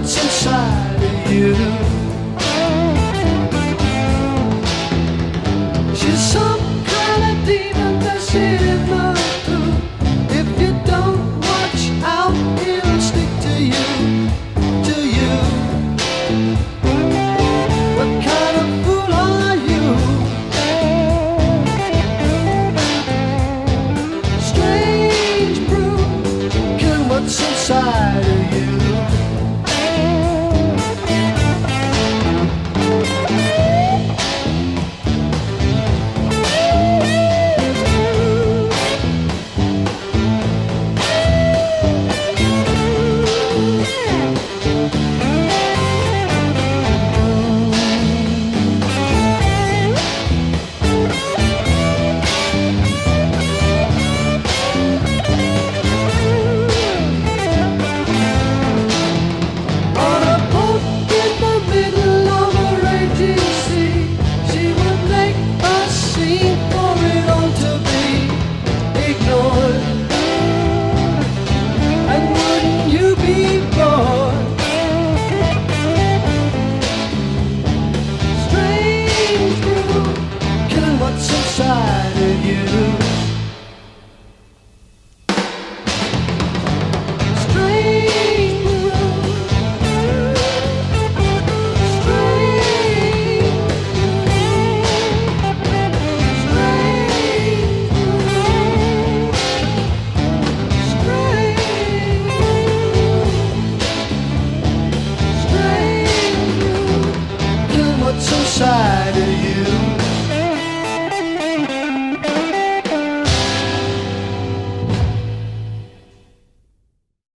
what's inside of you. She's some kind of demon that's in know. side.